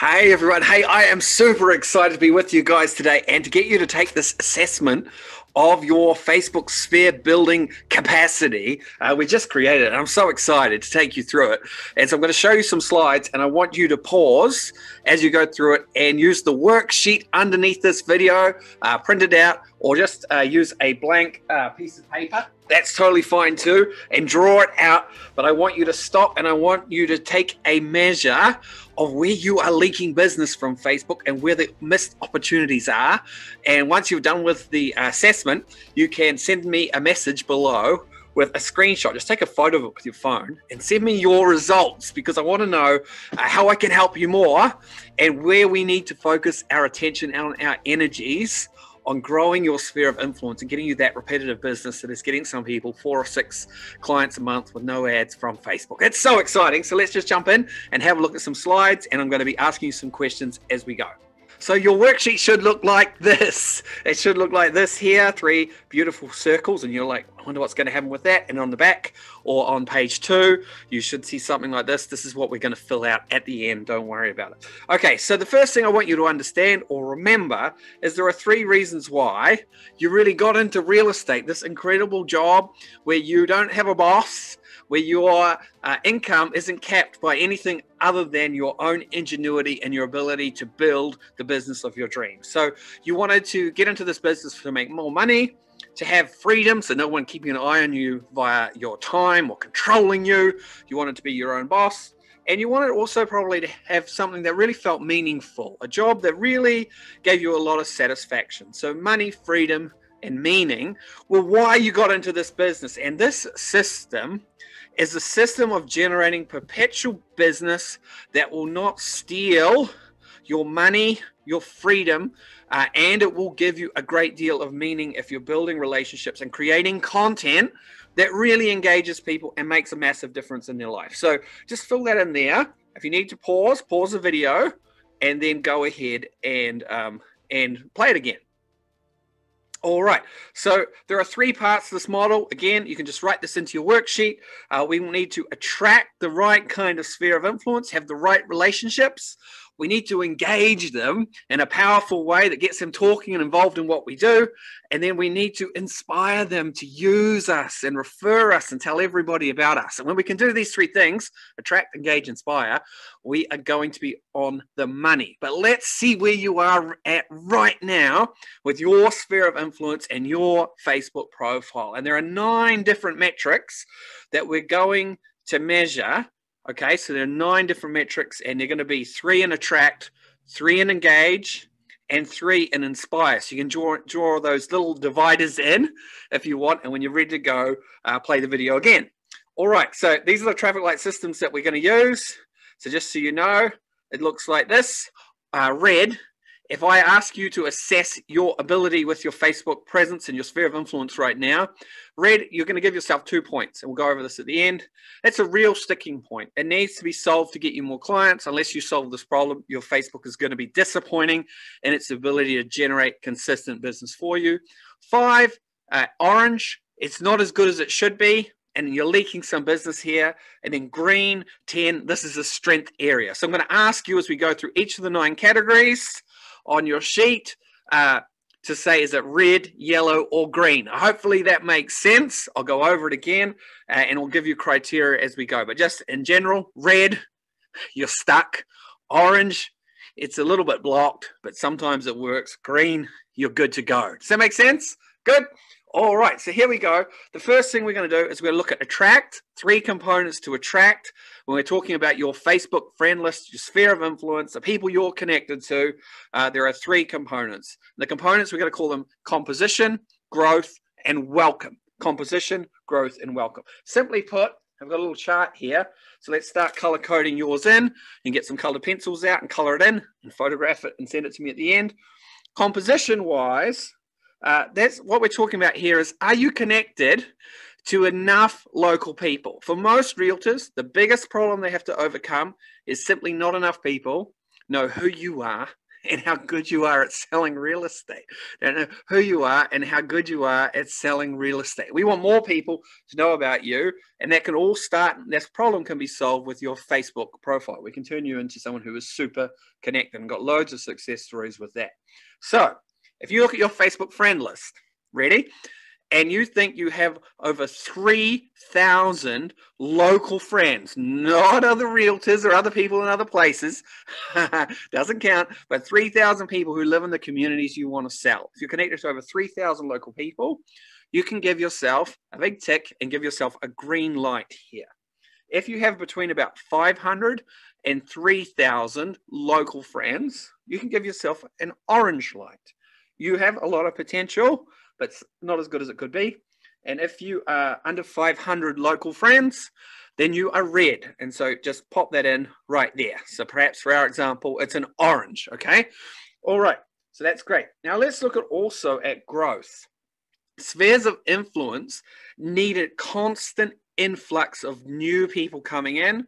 Hey everyone. Hey, I am super excited to be with you guys today and to get you to take this assessment of your Facebook sphere building capacity. Uh, we just created it. I'm so excited to take you through it. And so I'm going to show you some slides and I want you to pause as you go through it and use the worksheet underneath this video, uh, print it out, or just uh, use a blank uh, piece of paper. That's totally fine too, and draw it out. But I want you to stop and I want you to take a measure of where you are leaking business from Facebook and where the missed opportunities are. And once you've done with the assessment, you can send me a message below with a screenshot. Just take a photo of it with your phone and send me your results because I want to know uh, how I can help you more and where we need to focus our attention and our energies on growing your sphere of influence and getting you that repetitive business that is getting some people four or six clients a month with no ads from Facebook. It's so exciting. So let's just jump in and have a look at some slides. And I'm going to be asking you some questions as we go. So your worksheet should look like this. It should look like this here, three beautiful circles, and you're like, I wonder what's going to happen with that. And on the back or on page two, you should see something like this. This is what we're going to fill out at the end. Don't worry about it. Okay, so the first thing I want you to understand or remember is there are three reasons why you really got into real estate, this incredible job where you don't have a boss where your uh, income isn't capped by anything other than your own ingenuity and your ability to build the business of your dreams. So you wanted to get into this business to make more money, to have freedom, so no one keeping an eye on you via your time or controlling you. You wanted to be your own boss. And you wanted also probably to have something that really felt meaningful, a job that really gave you a lot of satisfaction. So, money, freedom, and meaning were why you got into this business. And this system is a system of generating perpetual business that will not steal your money, your freedom, uh, and it will give you a great deal of meaning if you're building relationships and creating content that really engages people and makes a massive difference in their life. So just fill that in there. If you need to pause, pause the video, and then go ahead and um, and play it again. All right, so there are three parts to this model. Again, you can just write this into your worksheet. Uh, we need to attract the right kind of sphere of influence, have the right relationships. We need to engage them in a powerful way that gets them talking and involved in what we do. And then we need to inspire them to use us and refer us and tell everybody about us. And when we can do these three things attract, engage, inspire we are going to be on the money. But let's see where you are at right now with your sphere of influence and your Facebook profile. And there are nine different metrics that we're going to measure Okay, so there are nine different metrics, and they're going to be three in attract, three in engage, and three in inspire. So you can draw, draw those little dividers in if you want, and when you're ready to go, uh, play the video again. All right, so these are the traffic light systems that we're going to use. So just so you know, it looks like this. Uh, red if I ask you to assess your ability with your Facebook presence and your sphere of influence right now, red, you're going to give yourself two points. And we'll go over this at the end. That's a real sticking point. It needs to be solved to get you more clients. Unless you solve this problem, your Facebook is going to be disappointing in its ability to generate consistent business for you. Five, uh, orange, it's not as good as it should be and you're leaking some business here. And then green, 10, this is a strength area. So I'm going to ask you as we go through each of the nine categories on your sheet uh, to say is it red, yellow, or green. Hopefully that makes sense. I'll go over it again uh, and we'll give you criteria as we go. But just in general, red, you're stuck. Orange, it's a little bit blocked, but sometimes it works. Green, you're good to go. Does that make sense? Good. All right, so here we go. The first thing we're going to do is we're going to look at attract, three components to attract. When we're talking about your Facebook friend list, your sphere of influence, the people you're connected to, uh, there are three components. The components, we're going to call them composition, growth, and welcome. Composition, growth, and welcome. Simply put, I've got a little chart here. So let's start color coding yours in. Can get some colored pencils out and color it in and photograph it and send it to me at the end. Composition wise, uh, that's what we're talking about here is are you connected to enough local people? For most realtors, the biggest problem they have to overcome is simply not enough people know who you are and how good you are at selling real estate. Don't know who you are and how good you are at selling real estate. We want more people to know about you, and that can all start. This problem can be solved with your Facebook profile. We can turn you into someone who is super connected and got loads of success stories with that. So, if you look at your Facebook friend list, ready? and you think you have over 3,000 local friends, not other realtors or other people in other places, doesn't count, but 3,000 people who live in the communities you want to sell. If you're connected to over 3,000 local people, you can give yourself a big tick and give yourself a green light here. If you have between about 500 and 3,000 local friends, you can give yourself an orange light. You have a lot of potential but not as good as it could be. And if you are under 500 local friends, then you are red. And so just pop that in right there. So perhaps for our example, it's an orange, okay? All right, so that's great. Now let's look at also at growth. Spheres of influence need a constant influx of new people coming in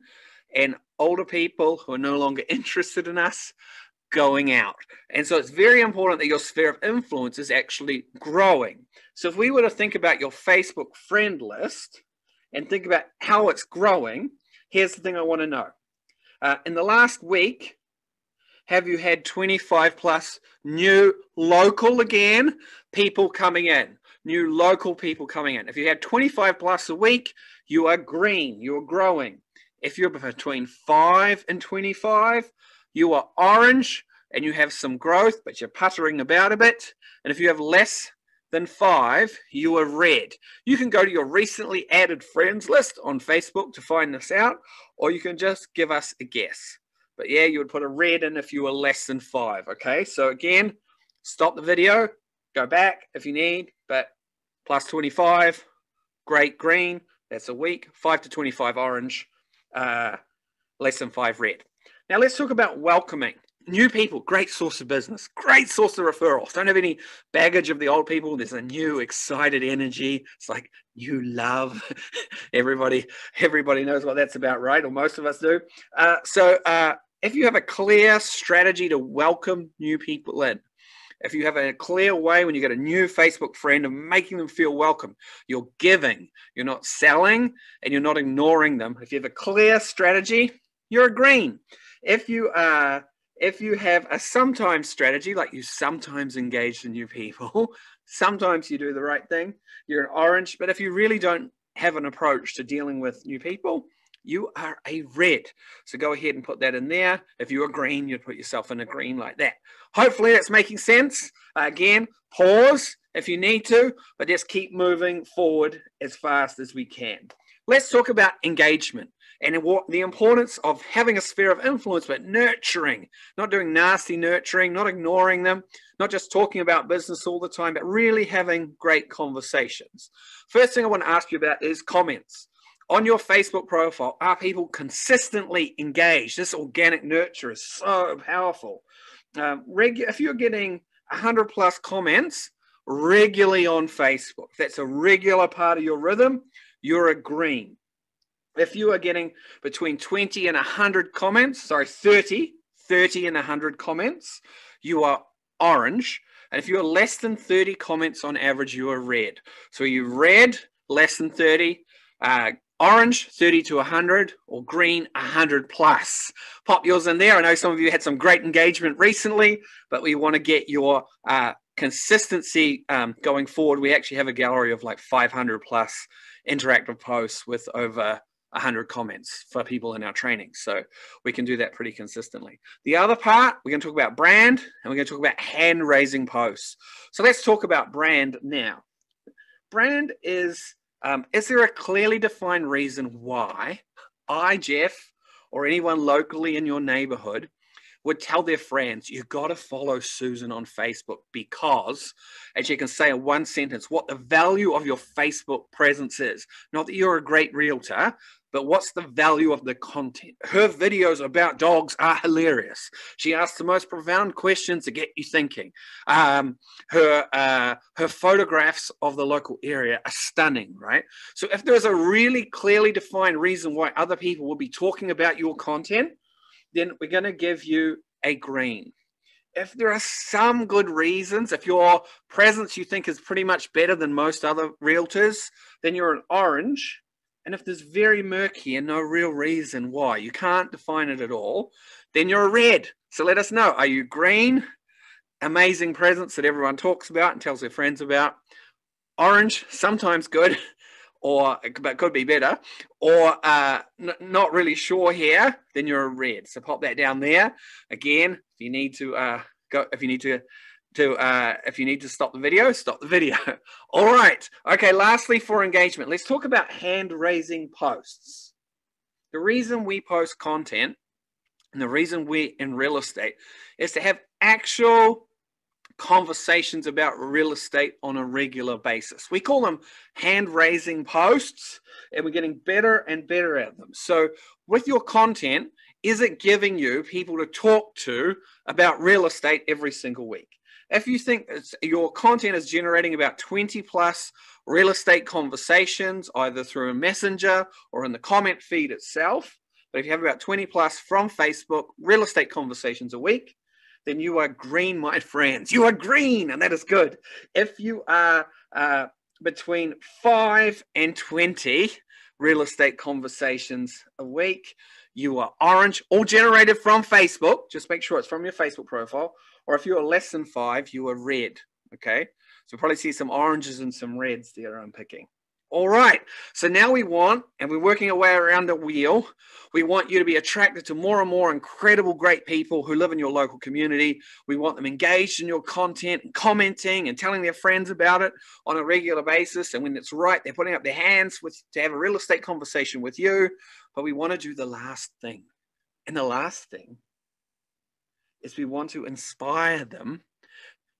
and older people who are no longer interested in us going out. And so it's very important that your sphere of influence is actually growing. So if we were to think about your Facebook friend list and think about how it's growing, here's the thing I want to know. Uh, in the last week, have you had 25 plus new local again people coming in? New local people coming in. If you had 25 plus a week, you are green, you're growing. If you're between 5 and 25, you are orange and you have some growth, but you're puttering about a bit. And if you have less than five, you are red. You can go to your recently added friends list on Facebook to find this out, or you can just give us a guess. But yeah, you would put a red in if you were less than five. Okay, so again, stop the video, go back if you need, but plus 25, great green, that's a week, 5 to 25 orange, uh, less than 5 red. Now let's talk about welcoming. New people, great source of business, great source of referrals. Don't have any baggage of the old people. There's a new, excited energy. It's like new love. everybody, everybody knows what that's about, right? Or most of us do. Uh, so, uh, if you have a clear strategy to welcome new people in, if you have a clear way when you get a new Facebook friend of making them feel welcome, you're giving, you're not selling, and you're not ignoring them. If you have a clear strategy, you're a green. If you are if you have a sometimes strategy, like you sometimes engage the new people, sometimes you do the right thing, you're an orange. But if you really don't have an approach to dealing with new people, you are a red. So go ahead and put that in there. If you're green, you'd put yourself in a green like that. Hopefully that's making sense. Again, pause if you need to, but just keep moving forward as fast as we can. Let's talk about engagement and what the importance of having a sphere of influence, but nurturing, not doing nasty nurturing, not ignoring them, not just talking about business all the time, but really having great conversations. First thing I want to ask you about is comments. On your Facebook profile, are people consistently engaged? This organic nurture is so powerful. Um, if you're getting 100 plus comments regularly on Facebook, that's a regular part of your rhythm, you're a green if you are getting between 20 and 100 comments, sorry, 30, 30 and 100 comments, you are orange. And if you are less than 30 comments on average, you are red. So you red, less than 30, uh, orange 30 to 100 or green 100 plus pop yours in there i know some of you had some great engagement recently but we want to get your uh, consistency um, going forward we actually have a gallery of like 500 plus interactive posts with over 100 comments for people in our training. So we can do that pretty consistently. The other part, we're going to talk about brand and we're going to talk about hand raising posts. So let's talk about brand now. Brand is, um, is there a clearly defined reason why I, Geoff, or anyone locally in your neighborhood would tell their friends, you got to follow Susan on Facebook because, as you can say in one sentence, what the value of your Facebook presence is. Not that you're a great realtor, but what's the value of the content? Her videos about dogs are hilarious. She asks the most profound questions to get you thinking. Um, her uh, her photographs of the local area are stunning, right? So if there's a really clearly defined reason why other people will be talking about your content, then we're going to give you a green. if there are some good reasons, if your presence you think is pretty much better than most other realtors, then you're an orange. And if there's very murky and no real reason why, you can't define it at all, then you're a red. So let us know. Are you green? Amazing presence that everyone talks about and tells their friends about. Orange, sometimes good, or but could be better, or uh, n- not really sure here, then you're a red. So pop that down there. Again, if you need to uh, go, if you need to to uh, if you need to stop the video, stop the video. All right. Okay. Lastly, for engagement, let's talk about hand raising posts. The reason we post content and the reason we're in real estate is to have actual conversations about real estate on a regular basis. We call them hand raising posts, and we're getting better and better at them. So, with your content, is it giving you people to talk to about real estate every single week? If you think your content is generating about 20 plus real estate conversations, either through a messenger or in the comment feed itself, but if you have about 20 plus from Facebook real estate conversations a week, then you are green, my friends. You are green, and that is good. If you are uh, between five and 20 real estate conversations a week, you are orange, all generated from Facebook. Just make sure it's from your Facebook profile. Or if you are less than five, you are red. Okay. So probably see some oranges and some reds there I'm picking. All right. So now we want, and we're working our way around the wheel, we want you to be attracted to more and more incredible, great people who live in your local community. We want them engaged in your content and commenting and telling their friends about it on a regular basis. And when it's right, they're putting up their hands with, to have a real estate conversation with you. But we want to do the last thing. And the last thing is we want to inspire them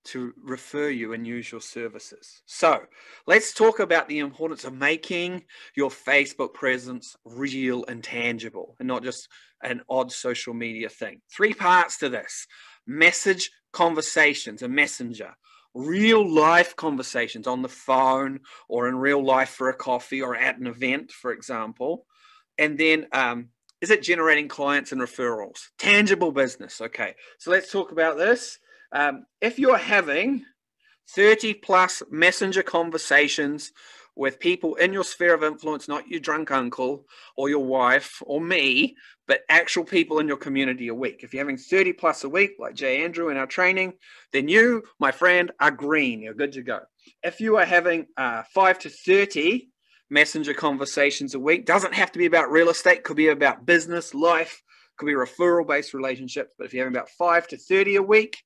to refer you and use your services. So let's talk about the importance of making your Facebook presence real and tangible and not just an odd social media thing. Three parts to this message conversations, a messenger, real life conversations on the phone or in real life for a coffee or at an event, for example. And then, um, is it generating clients and referrals? Tangible business. Okay. So let's talk about this. Um, if you're having 30 plus messenger conversations with people in your sphere of influence, not your drunk uncle or your wife or me, but actual people in your community a week. If you're having 30 plus a week, like Jay Andrew in our training, then you, my friend, are green. You're good to go. If you are having uh, five to 30 messenger conversations a week, doesn't have to be about real estate, could be about business, life, could be referral based relationships. But if you're having about five to 30 a week,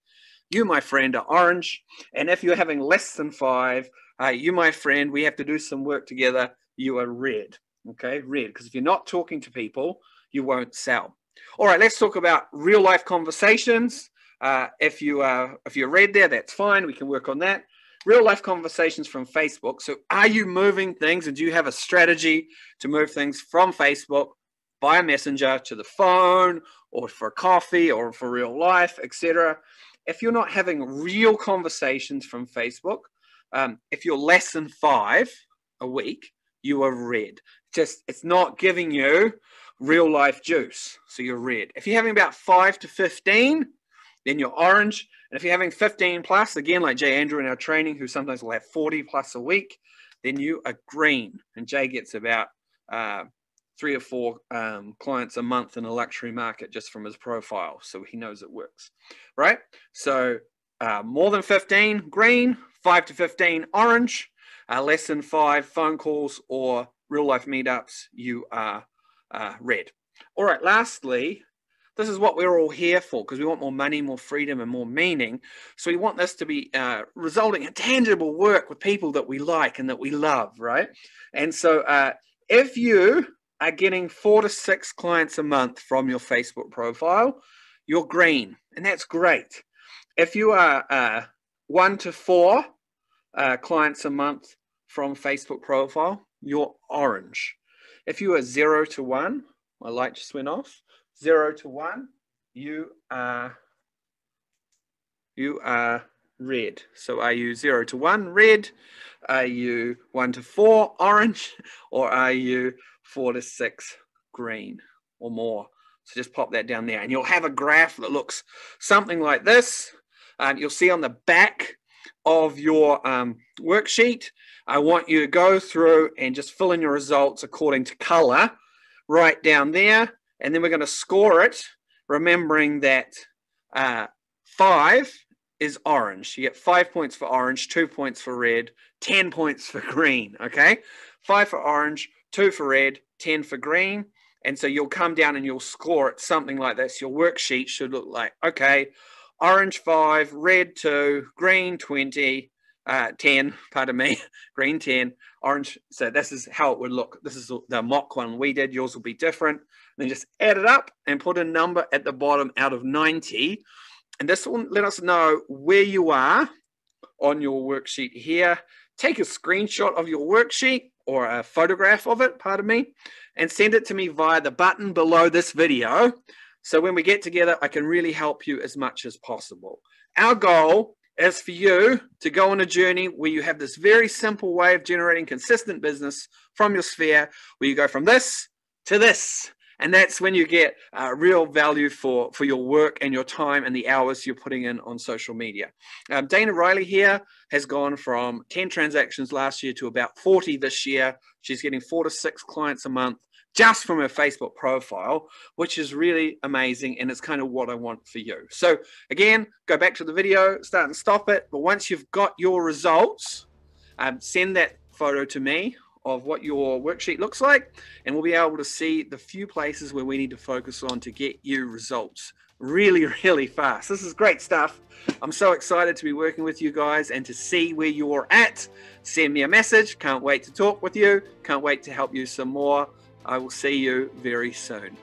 you, my friend, are orange. And if you're having less than five, uh, you, my friend, we have to do some work together. You are red. Okay, red. Because if you're not talking to people, you won't sell. All right, let's talk about real life conversations. Uh, if you are if you're red there, that's fine. We can work on that. Real life conversations from Facebook. So, are you moving things, and do you have a strategy to move things from Facebook via Messenger to the phone, or for coffee, or for real life, etc.? If you're not having real conversations from Facebook, um, if you're less than five a week, you are red. Just it's not giving you real life juice, so you're red. If you're having about five to fifteen, then you're orange. And if you're having 15 plus, again, like Jay Andrew in our training, who sometimes will have 40 plus a week, then you are green. And Jay gets about uh, three or four um, clients a month in a luxury market just from his profile. So he knows it works, right? So uh, more than 15, green, five to 15, orange, uh, less than five phone calls or real life meetups, you are uh, red. All right, lastly, this is what we're all here for because we want more money, more freedom, and more meaning. So we want this to be uh, resulting in tangible work with people that we like and that we love, right? And so uh, if you are getting four to six clients a month from your Facebook profile, you're green, and that's great. If you are uh, one to four uh, clients a month from Facebook profile, you're orange. If you are zero to one, my light just went off. Zero to one, you are you are red. So are you zero to one red? Are you one to four orange? Or are you four to six green or more. So just pop that down there and you'll have a graph that looks something like this. Um, you'll see on the back of your um, worksheet, I want you to go through and just fill in your results according to color right down there. And then we're going to score it, remembering that uh, five is orange. You get five points for orange, two points for red, 10 points for green. Okay. Five for orange, two for red, 10 for green. And so you'll come down and you'll score it something like this. Your worksheet should look like, okay, orange five, red two, green 20, uh, 10, pardon me, green 10, orange. So this is how it would look. This is the mock one we did. Yours will be different. Then just add it up and put a number at the bottom out of 90. And this will let us know where you are on your worksheet here. Take a screenshot of your worksheet or a photograph of it, pardon me, and send it to me via the button below this video. So when we get together, I can really help you as much as possible. Our goal is for you to go on a journey where you have this very simple way of generating consistent business from your sphere, where you go from this to this and that's when you get uh, real value for for your work and your time and the hours you're putting in on social media um, dana riley here has gone from 10 transactions last year to about 40 this year she's getting four to six clients a month just from her Facebook profile, which is really amazing. And it's kind of what I want for you. So, again, go back to the video, start and stop it. But once you've got your results, um, send that photo to me of what your worksheet looks like, and we'll be able to see the few places where we need to focus on to get you results really, really fast. This is great stuff. I'm so excited to be working with you guys and to see where you're at. Send me a message. Can't wait to talk with you. Can't wait to help you some more. I will see you very soon.